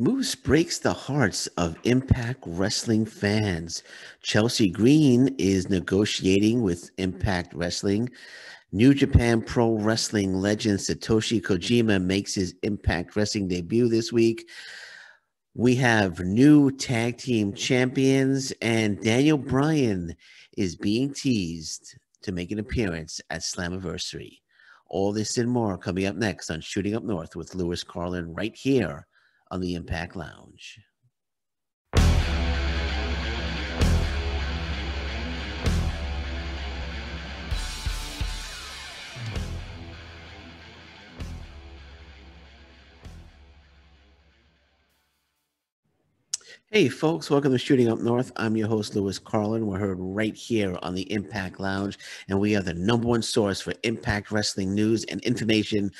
Moose breaks the hearts of Impact Wrestling fans. Chelsea Green is negotiating with Impact Wrestling. New Japan Pro Wrestling legend Satoshi Kojima makes his Impact Wrestling debut this week. We have new tag team champions, and Daniel Bryan is being teased to make an appearance at Slammiversary. All this and more coming up next on Shooting Up North with Lewis Carlin right here on the Impact Lounge. Hey, folks, welcome to Shooting Up North. I'm your host, Lewis Carlin. We're heard right here on the Impact Lounge, and we are the number one source for Impact Wrestling news and information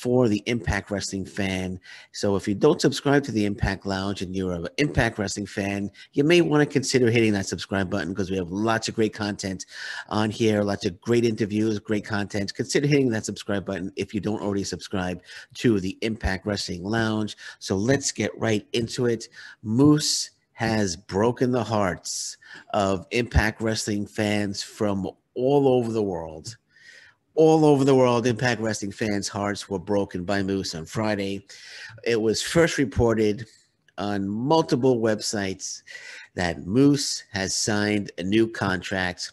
for the Impact Wrestling fan. So if you don't subscribe to the Impact Lounge and you're an Impact Wrestling fan, you may want to consider hitting that subscribe button because we have lots of great content on here, lots of great interviews, great content. Consider hitting that subscribe button if you don't already subscribe to the Impact Wrestling Lounge. So let's get right into it. Moose has broken the hearts of Impact Wrestling fans from all over the world. All over the world, Impact Wrestling fans' hearts were broken by Moose on Friday. It was first reported on multiple websites that Moose has signed a new contract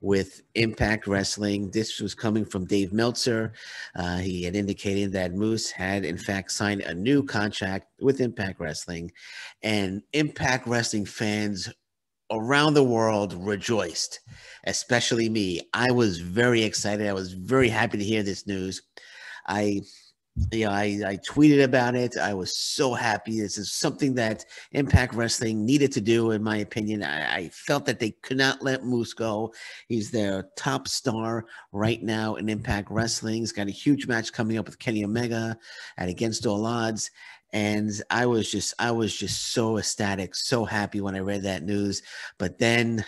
with Impact Wrestling. This was coming from Dave Meltzer. Uh, he had indicated that Moose had, in fact, signed a new contract with Impact Wrestling, and Impact Wrestling fans around the world rejoiced, especially me. I was very excited. I was very happy to hear this news. I you know, I, I tweeted about it. I was so happy. This is something that Impact Wrestling needed to do, in my opinion. I, I, felt that they could not let Moose go. He's their top star right now in Impact Wrestling. He's got a huge match coming up with Kenny Omega at Against All Odds. And I was just, I was just so ecstatic, so happy when I read that news. But then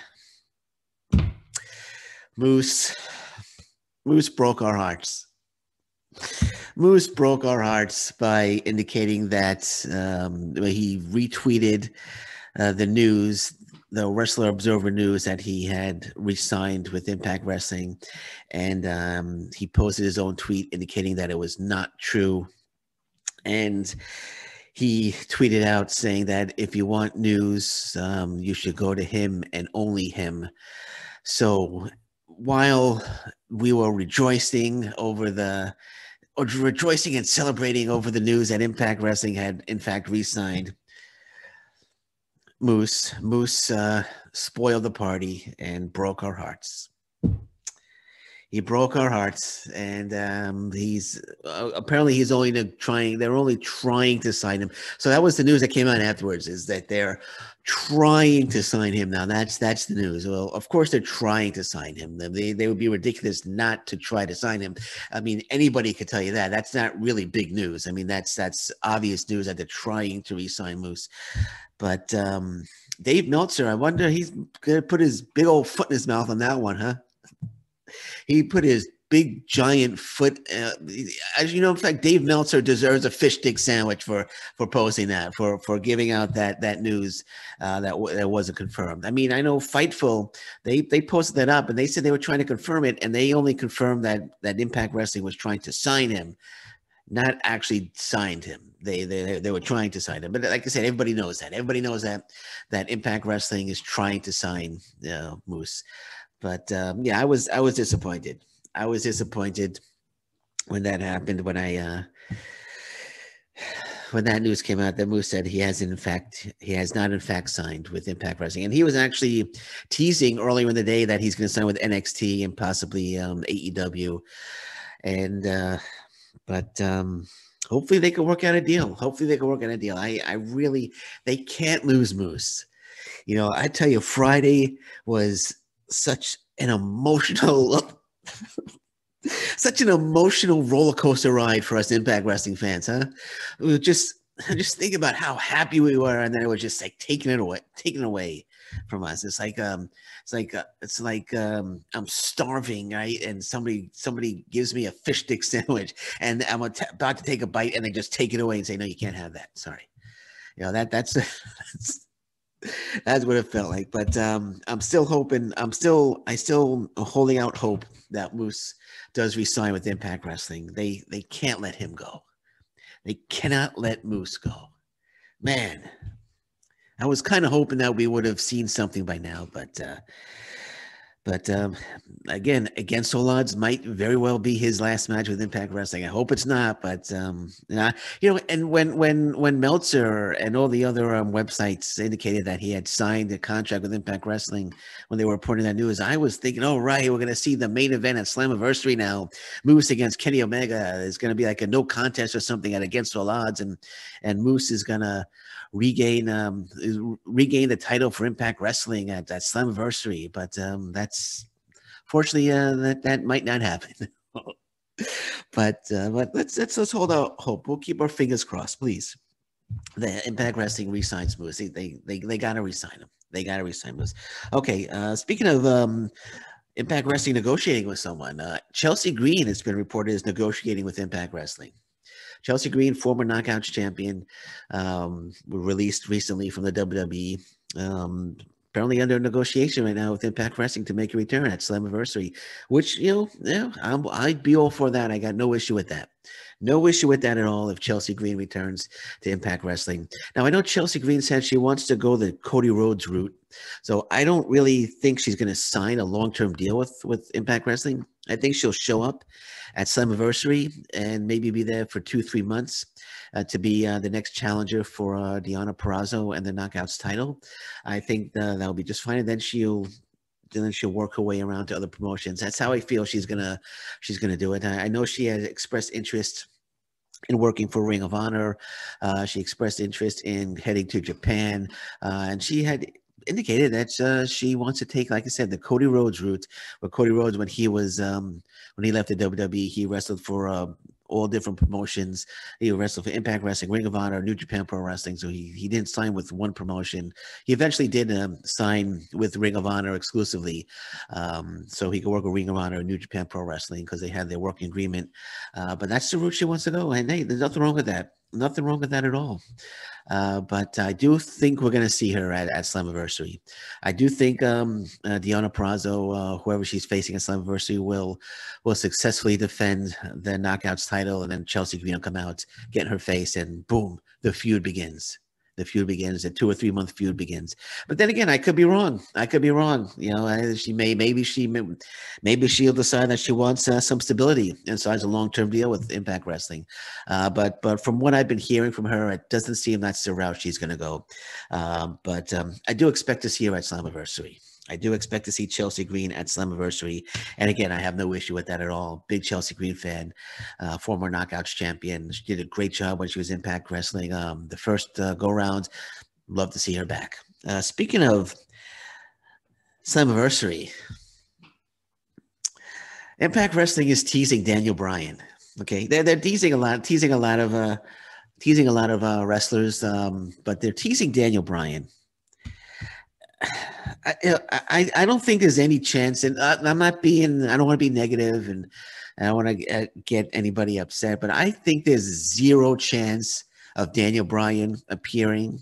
Moose, Moose broke our hearts Moose broke our hearts by indicating that um, he retweeted uh, the news, the Wrestler Observer news, that he had resigned with Impact Wrestling, and um, he posted his own tweet indicating that it was not true. And he tweeted out saying that if you want news, um, you should go to him and only him. So while we were rejoicing over the or rejoicing and celebrating over the news that Impact Wrestling had, in fact, re-signed Moose. Moose uh, spoiled the party and broke our hearts. He broke our hearts, and um, he's uh, apparently he's only trying. They're only trying to sign him. So that was the news that came out afterwards: is that they're trying to sign him now. That's that's the news. Well, of course they're trying to sign him. They they would be ridiculous not to try to sign him. I mean, anybody could tell you that. That's not really big news. I mean, that's that's obvious news that they're trying to re-sign Moose. But um, Dave Meltzer, I wonder he's gonna put his big old foot in his mouth on that one, huh? He put his big giant foot. Uh, as you know, in fact, Dave Meltzer deserves a fish stick sandwich for for posting that, for for giving out that that news uh, that w- that wasn't confirmed. I mean, I know Fightful they they posted that up and they said they were trying to confirm it, and they only confirmed that that Impact Wrestling was trying to sign him, not actually signed him. They, they they were trying to sign him, but like I said, everybody knows that. Everybody knows that that Impact Wrestling is trying to sign uh, Moose. But um, yeah, I was I was disappointed. I was disappointed when that happened. When I uh, when that news came out, that Moose said he has in fact he has not in fact signed with Impact Wrestling, and he was actually teasing earlier in the day that he's going to sign with NXT and possibly um, AEW, and uh, but um, hopefully they can work out a deal. Hopefully they can work out a deal. I I really they can't lose Moose. You know, I tell you, Friday was such an emotional Such an emotional roller coaster ride for us Impact Wrestling fans, huh? Just just think about how happy we were, and then it was just like taking it away, taken away from us. It's like um, it's like uh, it's like um, I'm starving, right? And somebody somebody gives me a fish stick sandwich, and I'm about to take a bite, and they just take it away and say, "No, you can't have that. Sorry." You know that that's that's, that's what it felt like. But um, I'm still hoping. I'm still I still holding out hope that Moose does resign with Impact Wrestling. They they can't let him go. They cannot let Moose go. Man, I was kind of hoping that we would have seen something by now, but uh, but um, again, against all odds, might very well be his last match with Impact Wrestling. I hope it's not, but um, you know, and when when when Meltzer and all the other um, websites indicated that he had signed a contract with Impact Wrestling when they were reporting that news, I was thinking, oh right, we're going to see the main event at Slammiversary now. Moose against Kenny Omega is going to be like a no contest or something at Against All Odds, and and Moose is gonna regain um, regain the title for Impact Wrestling at that Slammiversary. But um, that's fortunately uh, that that might not happen. but uh, but let's let's let's hold out hope. We'll keep our fingers crossed, please. The Impact Wrestling resigns Moose. They they they, they gotta resign him. They gotta resign Moose. Okay. Uh, speaking of um, Impact Wrestling negotiating with someone, uh, Chelsea Green has been reported as negotiating with Impact Wrestling. Chelsea Green, former Knockouts champion, um, released recently from the WWE. Um, apparently under negotiation right now with Impact Wrestling to make a return at Slammiversary, which you know, yeah, I'm, I'd be all for that. I got no issue with that. No issue with that at all if Chelsea Green returns to Impact Wrestling. Now, I know Chelsea Green said she wants to go the Cody Rhodes route. So I don't really think she's going to sign a long term deal with, with Impact Wrestling. I think she'll show up at Slammiversary and maybe be there for two, three months uh, to be uh, the next challenger for uh, Deonna Purrazzo and the Knockouts title. I think uh, that'll be just fine. And then she'll then she'll work her way around to other promotions. That's how I feel she's gonna she's gonna do it. I, I know she has expressed interest in working for Ring of Honor. Uh, she expressed interest in heading to Japan, uh, and she had indicated that uh, she wants to take, like I said, the Cody Rhodes route. Where Cody Rhodes, when he was um, when he left the WWE, he wrestled for uh, all different promotions. He wrestled for Impact Wrestling, Ring of Honor, New Japan Pro Wrestling. So he he didn't sign with one promotion. He eventually did um, sign with Ring of Honor exclusively, um, so he could work with Ring of Honor, and New Japan Pro Wrestling because they had their working agreement. Uh, but that's the route she wants to go, and hey, there's nothing wrong with that. Nothing wrong with that at all. Uh, but I do think we're going to see her at, at Slammiversary. I do think um, uh, Deonna Purrazzo, uh, whoever she's facing at Slammiversary, will will successfully defend the Knockouts title, and then Chelsea Green will come out, get in her face, and boom, the feud begins the feud begins. A two or three month feud begins. But then again, I could be wrong. I could be wrong. You know, she may maybe she maybe she'll decide that she wants uh, some stability and signs a long term deal with Impact Wrestling. Uh, but but from what I've been hearing from her, it doesn't seem that's the route she's going to go. Um, but um, I do expect to see her at Slammiversary. I do expect to see Chelsea Green at Slammiversary. And again, I have no issue with that at all. Big Chelsea Green fan, uh, former Knockouts champion. She did a great job when she was Impact Wrestling. Um, the first uh, go round, love to see her back. Uh, speaking of Slammiversary, Impact Wrestling is teasing Daniel Bryan. Okay, they're they're teasing a lot, teasing a lot of uh, teasing a lot of uh, wrestlers, um, but they're teasing Daniel Bryan. I, I, I don't think there's any chance, and I'm not being, I don't want to be negative and I don't want to uh, get anybody upset, but I think there's zero chance of Daniel Bryan appearing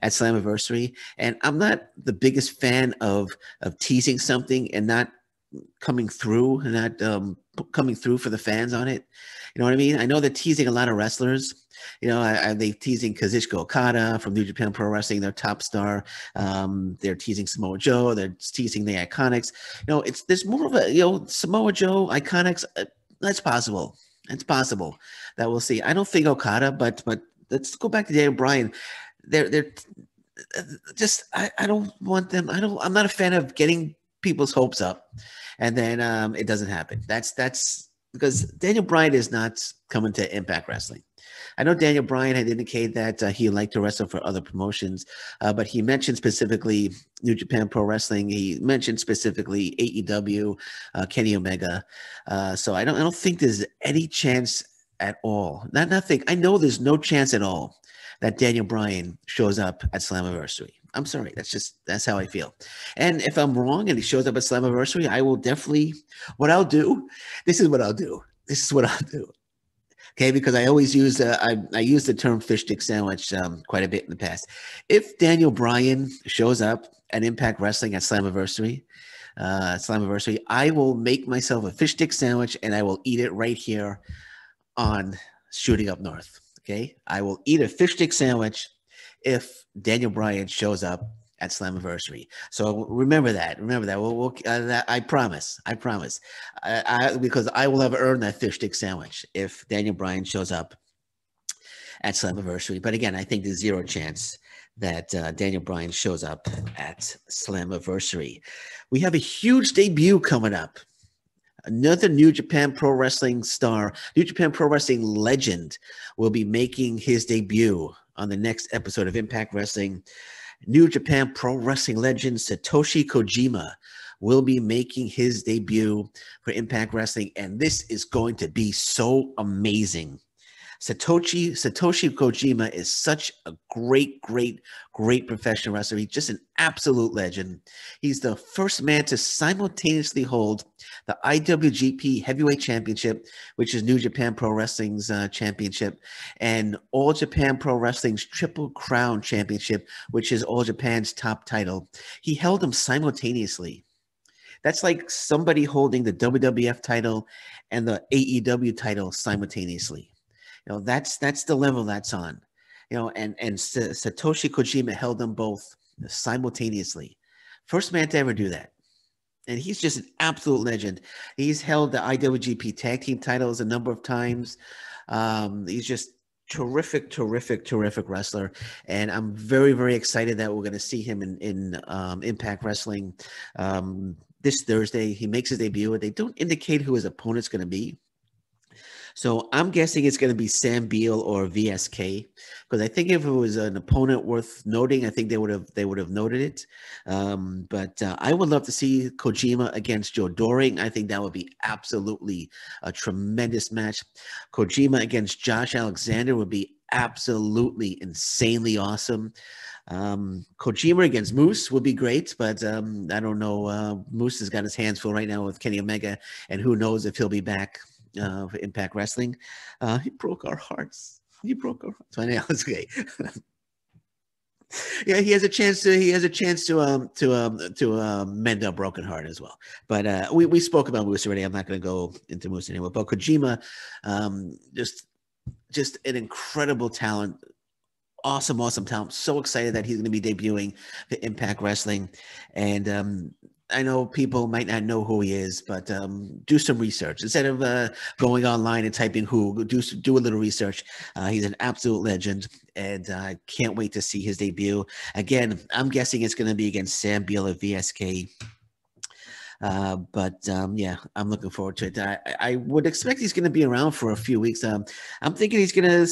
at Slammiversary. And I'm not the biggest fan of of teasing something and not coming through and not um, coming through for the fans on it. You know what I mean? I know they're teasing a lot of wrestlers. You know, I, they teasing Kazuchika Okada from New Japan Pro Wrestling, their top star. Um, they're teasing Samoa Joe. They're teasing the Iconics. You know, it's there's more of a you know Samoa Joe Iconics. Uh, that's possible. It's possible that we'll see. I don't think Okada, but but let's go back to Daniel Bryan. They're they're uh, just I, I don't want them. I don't. I'm not a fan of getting people's hopes up, and then um, it doesn't happen. That's that's because Daniel Bryan is not coming to Impact Wrestling. I know Daniel Bryan had indicated that uh, he liked to wrestle for other promotions, uh, but he mentioned specifically New Japan Pro Wrestling. He mentioned specifically AEW, uh, Kenny Omega. Uh, so I don't, I don't think there's any chance at all. Not nothing. I know there's no chance at all that Daniel Bryan shows up at Slammiversary. I'm sorry. That's just that's how I feel. And if I'm wrong and he shows up at Slammiversary, I will definitely what I'll do. This is what I'll do. This is what I'll do. Okay, because I always use uh, I I use the term fish stick sandwich um, quite a bit in the past. If Daniel Bryan shows up at Impact Wrestling at Slammiversary, uh, Slammiversary, I will make myself a fish stick sandwich and I will eat it right here on Shooting Up North. Okay, I will eat a fish stick sandwich if Daniel Bryan shows up at Slammiversary. So remember that. Remember that. We'll, we'll uh, that, I promise. I promise. I, I, because I will have earned that fish stick sandwich if Daniel Bryan shows up at Slammiversary. But again, I think there's zero chance that uh, Daniel Bryan shows up at Slammiversary. We have a huge debut coming up. Another New Japan Pro Wrestling star, New Japan Pro Wrestling legend, will be making his debut on the next episode of Impact Wrestling. New Japan Pro Wrestling legend Satoshi Kojima will be making his debut for Impact Wrestling, and this is going to be so amazing. Satoshi Satoshi Kojima is such a great, great, great professional wrestler. He's just an absolute legend. He's the first man to simultaneously hold the IWGP Heavyweight Championship, which is New Japan Pro Wrestling's uh, championship, and All Japan Pro Wrestling's Triple Crown Championship, which is All Japan's top title. He held them simultaneously. That's like somebody holding the WWF title and the AEW title simultaneously. You know, that's that's the level that's on. You know, and and Satoshi Kojima held them both simultaneously. First man to ever do that. And he's just an absolute legend. He's held the IWGP tag team titles a number of times. Um, he's just terrific, terrific, terrific wrestler. And I'm very, very excited that we're going to see him in, in um, Impact Wrestling um, this Thursday. He makes his debut. But they don't indicate who his opponent's going to be. So I'm guessing it's going to be Sam Beale or VSK because I think if it was an opponent worth noting, I think they would have they would have noted it. Um, but uh, I would love to see Kojima against Joe Doering. I think that would be absolutely a tremendous match. Kojima against Josh Alexander would be absolutely insanely awesome. Um, Kojima against Moose would be great, but um, I don't know. Uh, Moose has got his hands full right now with Kenny Omega, and who knows if he'll be back uh, for Impact Wrestling. Uh, he broke our hearts. He broke our hearts. Know it's okay. yeah, he has a chance to he has a chance to um to um to um, mend a broken heart as well. But uh, we we spoke about Moose already. I'm not going to go into Moose anymore. But Kojima, um, just just an incredible talent. Awesome, awesome talent. So excited that he's going to be debuting the Impact Wrestling, and um, I know people might not know who he is, but um, do some research instead of uh, going online and typing who. Do do a little research. Uh, he's an absolute legend, and I uh, can't wait to see his debut. Again, I'm guessing it's going to be against Sam Beale of VSK. Uh, but um, yeah, I'm looking forward to it. I, I would expect he's going to be around for a few weeks. Um, I'm thinking he's going to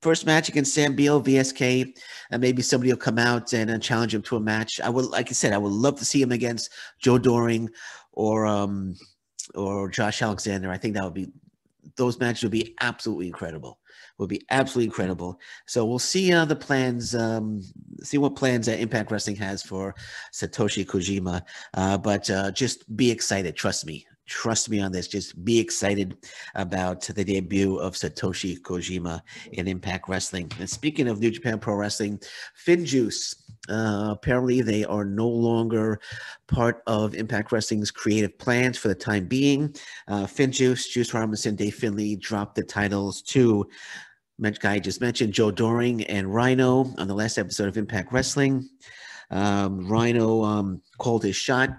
first match against Sam Beale, VSK, and maybe somebody will come out and uh, challenge him to a match. I would, like I said, I would love to see him against Joe Doering or um, or Josh Alexander. I think that would be those matches would be absolutely incredible. Would be absolutely incredible. So we'll see uh, the plans, um, see what plans that Impact Wrestling has for Satoshi Kojima. Uh, but uh, just be excited. Trust me trust me on this. Just be excited about the debut of Satoshi Kojima in Impact Wrestling. And speaking of New Japan Pro Wrestling, FinJuice. Uh, apparently, they are no longer part of Impact Wrestling's creative plans for the time being. Uh, FinJuice, Juice Robinson, Dave Finlay dropped the titles to guy I just mentioned Joe Doering and Rhino on the last episode of Impact Wrestling. Um, Rhino um, called his shot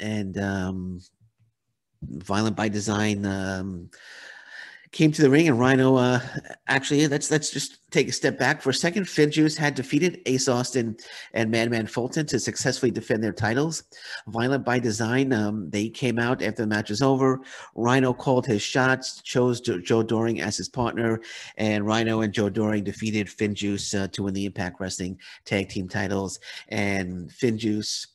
and um, Violent by Design um, came to the ring, and Rhino uh, actually let's let's just take a step back for a second. FinJuice had defeated Ace Austin and Madman Fulton to successfully defend their titles. Violent by Design, um, they came out after the match was over. Rhino called his shots, chose Joe Doering as his partner, and Rhino and Joe Doering defeated FinJuice uh, to win the Impact Wrestling Tag Team titles. And FinJuice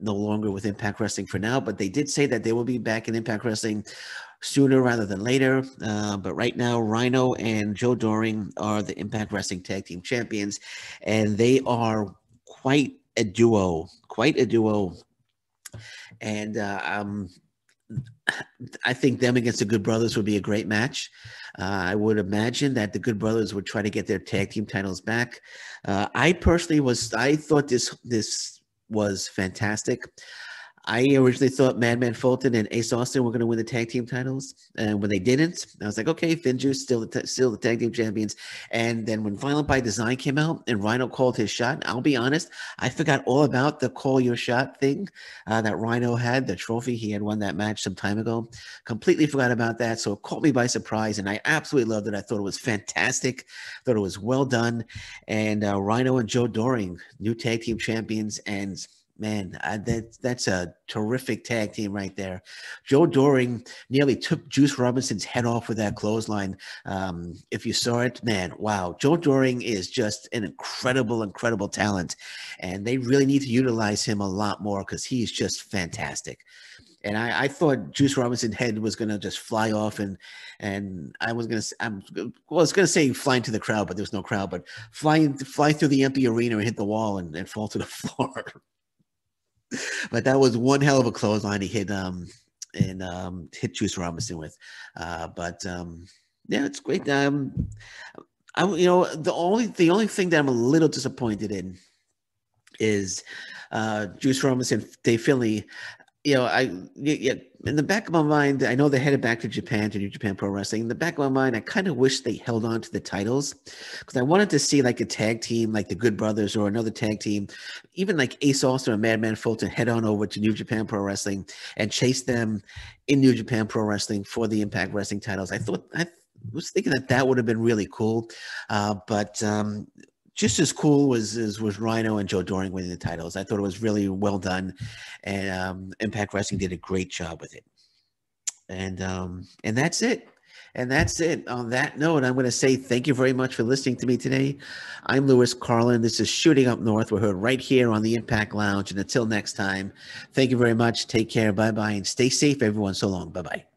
no longer with Impact Wrestling for now, but they did say that they will be back in Impact Wrestling sooner rather than later. Uh, but right now, Rhino and Joe Doering are the Impact Wrestling Tag Team Champions, and they are quite a duo, quite a duo. And uh, um, I think them against the Good Brothers would be a great match. Uh, I would imagine that the Good Brothers would try to get their tag team titles back. Uh, I personally was I thought this this was fantastic. I originally thought Madman Fulton and Ace Austin were going to win the tag team titles, and when they didn't, I was like, okay, FinJuice still the t- still the tag team champions. And then when Violent by Design came out and Rhino called his shot, I'll be honest, I forgot all about the call your shot thing uh, that Rhino had, the trophy he had won that match some time ago. Completely forgot about that, so it caught me by surprise, and I absolutely loved it. I thought it was fantastic, thought it was well done, and uh, Rhino and Joe Doering, new tag team champions, and man, uh, that that's a terrific tag team right there. Joe Doering nearly took Juice Robinson's head off with that clothesline. Um, if you saw it, man, wow, Joe Doering is just an incredible, incredible talent, and they really need to utilize him a lot more because he's just fantastic. And I, I thought Juice Robinson's head was gonna just fly off, and and I was gonna, I'm, well, I was gonna say flying to the crowd, but there was no crowd, but flying, fly through the empty arena and hit the wall and, and fall to the floor but that was one hell of a clothesline he hit um and um hit Juice Robinson with. Uh, but um, yeah, it's great. Um, I you know the only the only thing that I'm a little disappointed in is uh Juice Robinson, Dave Finlay you know, I yeah, in the back of my mind, I know they headed back to Japan to New Japan Pro Wrestling. In the back of my mind, I kind of wish they held on to the titles because I wanted to see like a tag team, like the Good Brothers or another tag team, even like Ace Austin or Madman Fulton, head on over to New Japan Pro Wrestling and chase them in New Japan Pro Wrestling for the Impact Wrestling titles. I thought I was thinking that that would have been really cool, uh, but um, just as cool was as was Rhino and Joe Doering winning the titles. I thought it was really well done, and um, Impact Wrestling did a great job with it. And um, and that's it. And that's it. On that note, I'm going to say thank you very much for listening to me today. I'm Lewis Carlin. This is Shooting Up North. We're heard right here on the Impact Lounge. And until next time, thank you very much. Take care. Bye bye. And stay safe, everyone. So long. Bye bye.